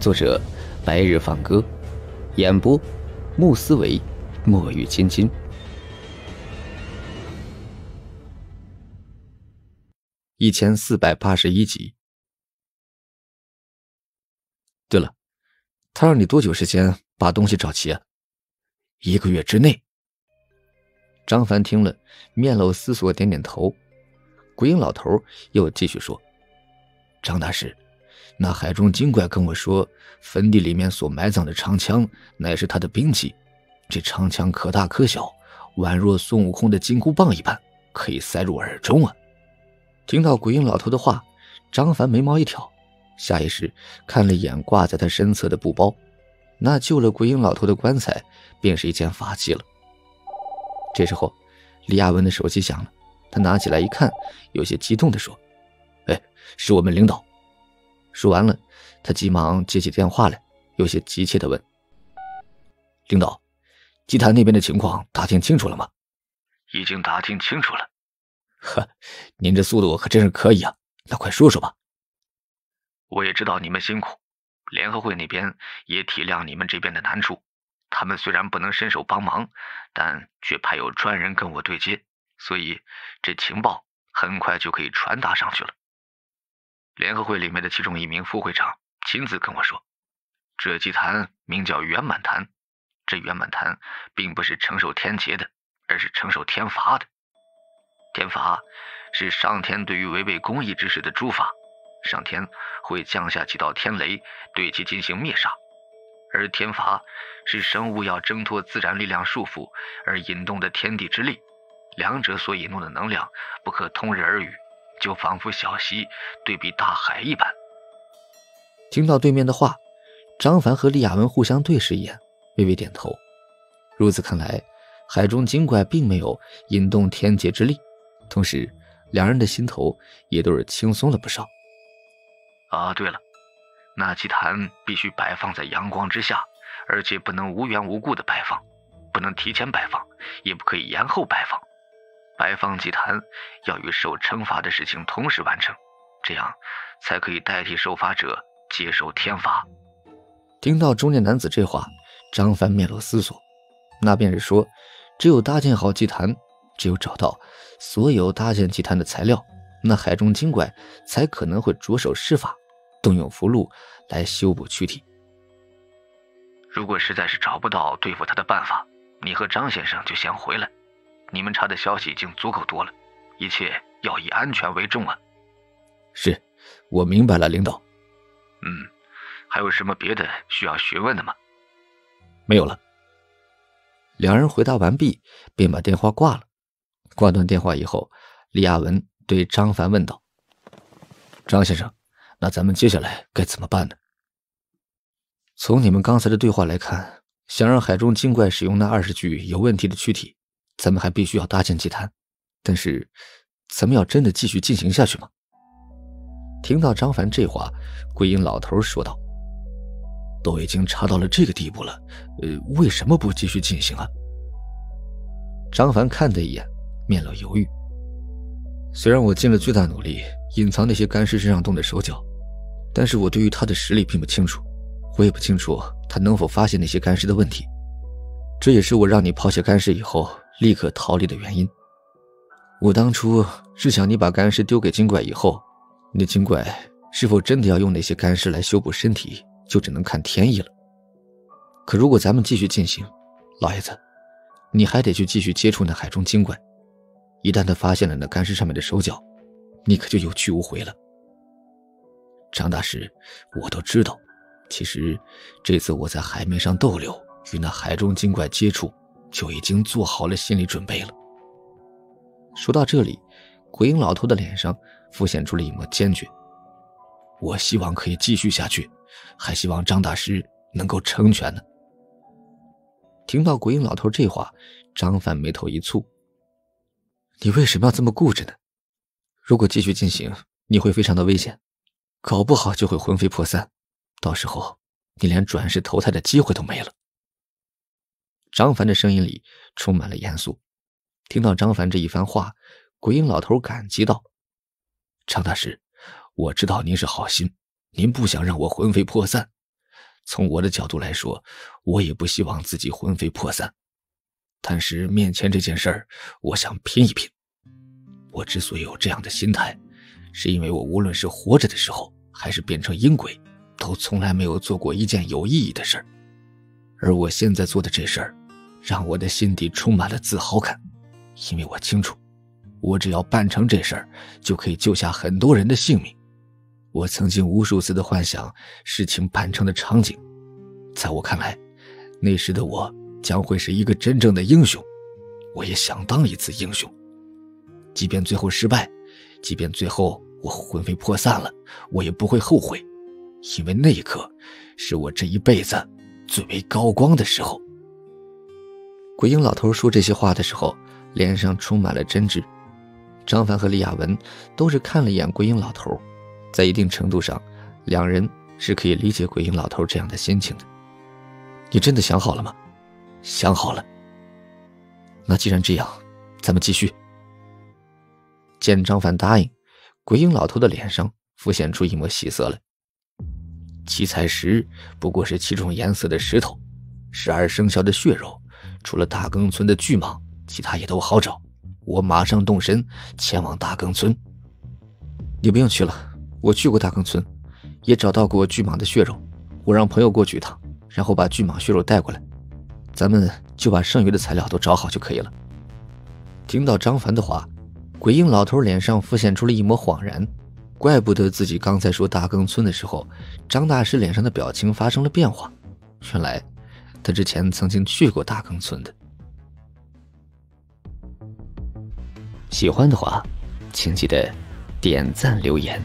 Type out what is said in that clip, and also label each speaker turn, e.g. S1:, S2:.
S1: 作者：白日放歌，演播：穆思维、墨雨青青。一千四百八十一集。对了，他让你多久时间把东西找齐啊？
S2: 一个月之内。
S1: 张凡听了，面露思索，点点头。鬼影老头又继续说：“
S2: 张大师。”那海中精怪跟我说，坟地里面所埋葬的长枪乃是他的兵器。这长枪可大可小，宛若孙悟空的金箍棒一般，可以塞入耳中啊！
S1: 听到鬼影老头的话，张凡眉毛一挑，下意识看了一眼挂在他身侧的布包，那救了鬼影老头的棺材，便是一件法器了。这时候，李亚文的手机响了，他拿起来一看，有些激动地说：“
S2: 哎，是我们领导。”
S1: 说完了，他急忙接起电话来，有些急切地问：“
S2: 领导，祭坛那边的情况打听清楚了吗？”“
S3: 已经打听清楚了。”“
S2: 呵，您这速度可真是可以啊！那快说说吧。”“
S3: 我也知道你们辛苦，联合会那边也体谅你们这边的难处。他们虽然不能伸手帮忙，但却派有专人跟我对接，所以这情报很快就可以传达上去了。”联合会里面的其中一名副会长亲自跟我说，这祭坛名叫圆满坛，这圆满坛并不是承受天劫的，而是承受天罚的。天罚是上天对于违背公义之事的诛罚，上天会降下几道天雷对其进行灭杀；而天罚是生物要挣脱自然力量束缚而引动的天地之力，两者所引动的能量不可同日而语。就仿佛小溪对比大海一般。
S1: 听到对面的话，张凡和李亚文互相对视一眼，微微点头。如此看来，海中精怪并没有引动天劫之力，同时两人的心头也都是轻松了不少。
S3: 啊，对了，那祭坛必须摆放在阳光之下，而且不能无缘无故的摆放，不能提前摆放，也不可以延后摆放。摆放祭坛要与受惩罚的事情同时完成，这样才可以代替受罚者接受天罚。
S1: 听到中年男子这话，张凡面露思索，那便是说，只有搭建好祭坛，只有找到所有搭建祭坛的材料，那海中精怪才可能会着手施法，动用符箓来修补躯体。
S3: 如果实在是找不到对付他的办法，你和张先生就先回来。你们查的消息已经足够多了，一切要以安全为重啊！
S2: 是，我明白了，领导。
S3: 嗯，还有什么别的需要询问的吗？
S2: 没有了。
S1: 两人回答完毕，便把电话挂了。挂断电话以后，李亚文对张凡问道：“
S2: 张先生，那咱们接下来该怎么办呢？”
S1: 从你们刚才的对话来看，想让海中精怪使用那二十具有问题的躯体。咱们还必须要搭建祭坛，但是，咱们要真的继续进行下去吗？听到张凡这话，桂英老头说道：“
S2: 都已经查到了这个地步了，呃，为什么不继续进行啊？”
S1: 张凡看他一眼，面露犹豫。虽然我尽了最大努力隐藏那些干尸身上动的手脚，但是我对于他的实力并不清楚，我也不清楚他能否发现那些干尸的问题。这也是我让你抛下干尸以后。立刻逃离的原因。我当初是想你把干尸丢给精怪以后，那精怪是否真的要用那些干尸来修补身体，就只能看天意了。可如果咱们继续进行，老爷子，你还得去继续接触那海中精怪。一旦他发现了那干尸上面的手脚，你可就有去无回了。
S2: 张大师，我都知道。其实这次我在海面上逗留，与那海中精怪接触。就已经做好了心理准备了。
S1: 说到这里，鬼影老头的脸上浮现出了一抹坚决。
S2: 我希望可以继续下去，还希望张大师能够成全呢。
S1: 听到鬼影老头这话，张凡眉头一蹙：“你为什么要这么固执呢？如果继续进行，你会非常的危险，搞不好就会魂飞魄散，到时候你连转世投胎的机会都没了。”张凡的声音里充满了严肃。听到张凡这一番话，鬼影老头感激道：“
S2: 张大师，我知道您是好心，您不想让我魂飞魄散，从我的角度来说，我也不希望自己魂飞魄散。但是面前这件事儿，我想拼一拼。我之所以有这样的心态，是因为我无论是活着的时候，还是变成阴鬼，都从来没有做过一件有意义的事儿。而我现在做的这事儿，让我的心底充满了自豪感，因为我清楚，我只要办成这事儿，就可以救下很多人的性命。我曾经无数次的幻想事情办成的场景，在我看来，那时的我将会是一个真正的英雄。我也想当一次英雄，即便最后失败，即便最后我魂飞魄散了，我也不会后悔，因为那一刻，是我这一辈子。最为高光的时候，
S1: 鬼影老头说这些话的时候，脸上充满了真挚。张凡和李亚文都是看了一眼鬼影老头，在一定程度上，两人是可以理解鬼影老头这样的心情的。你真的想好了吗？
S2: 想好了。
S1: 那既然这样，咱们继续。见张凡答应，鬼影老头的脸上浮现出一抹喜色来。
S2: 七彩石不过是七种颜色的石头，十二生肖的血肉，除了大耕村的巨蟒，其他也都好找。我马上动身前往大耕村。
S1: 你不用去了，我去过大耕村，也找到过巨蟒的血肉。我让朋友过去一趟，然后把巨蟒血肉带过来，咱们就把剩余的材料都找好就可以了。听到张凡的话，鬼影老头脸上浮现出了一抹恍然。怪不得自己刚才说大耕村的时候，张大师脸上的表情发生了变化。原来，他之前曾经去过大坑村的。
S2: 喜欢的话，请记得点赞留言。